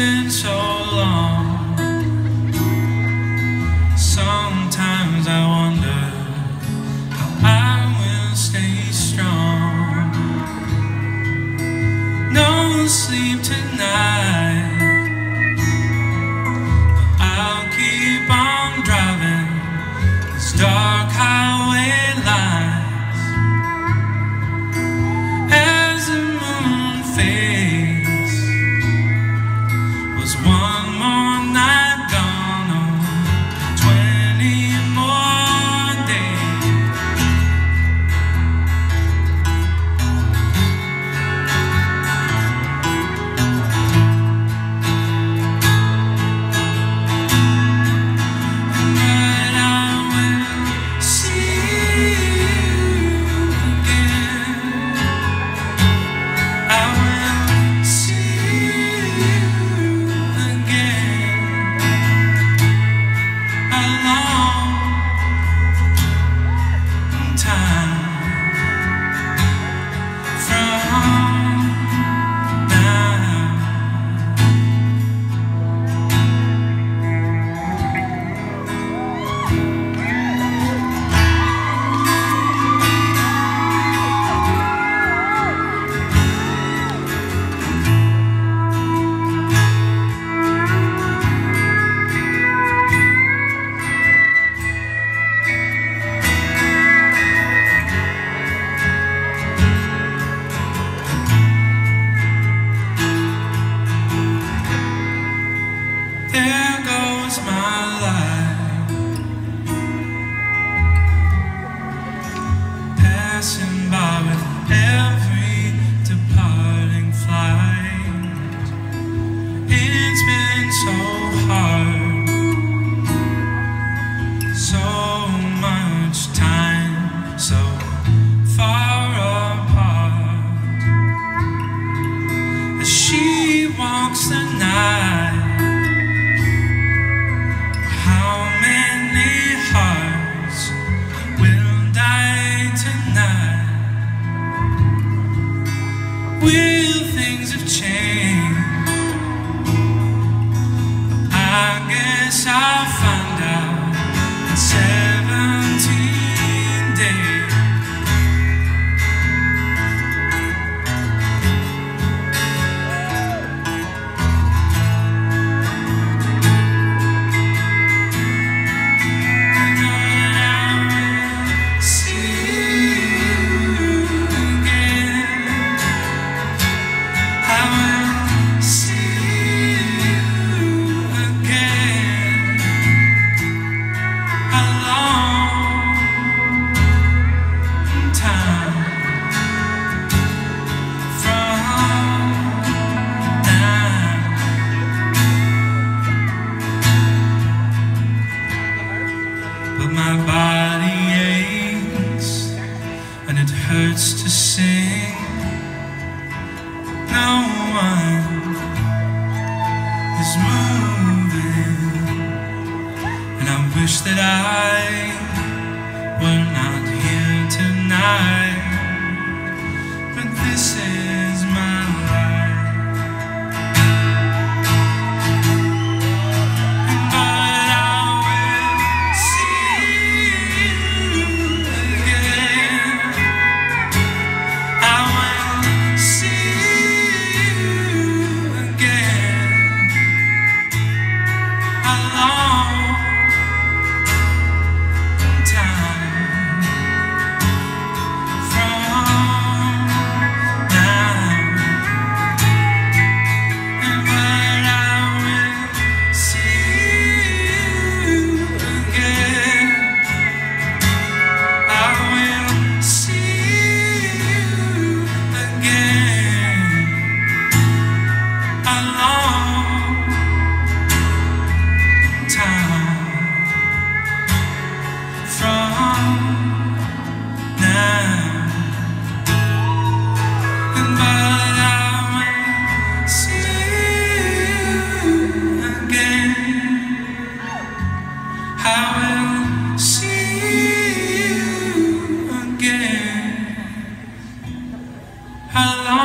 been so long. Sometimes I wonder how I will stay strong. No sleep tonight. passing by with will things have changed? words to sing No one is moving. And I wish that I were not here tonight. Hello.